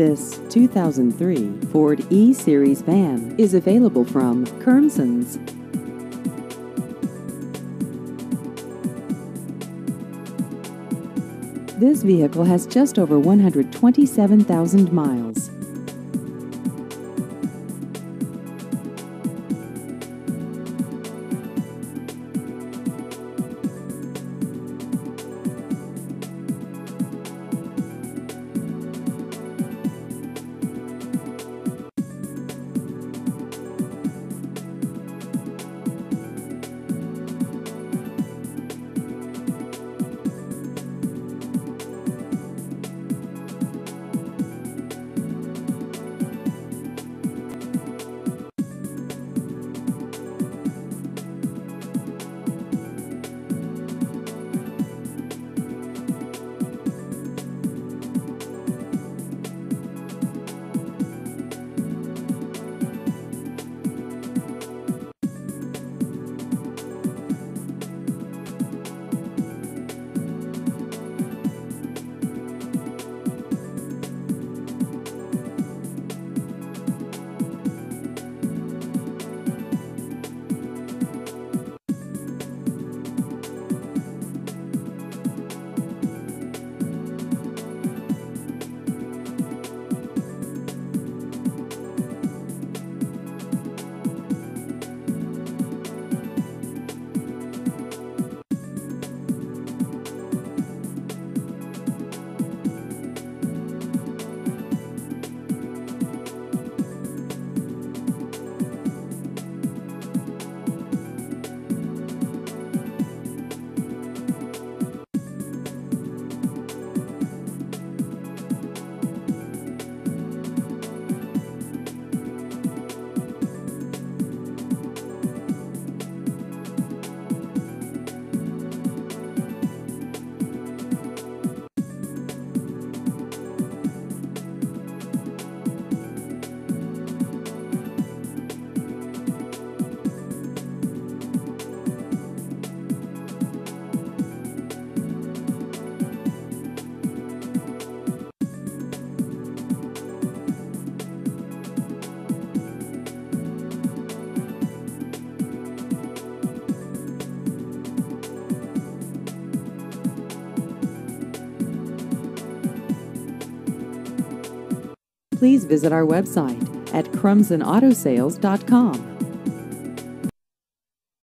This 2003 Ford E-Series van is available from Curmsons. This vehicle has just over 127,000 miles. Please visit our website at crumsonautosales.com.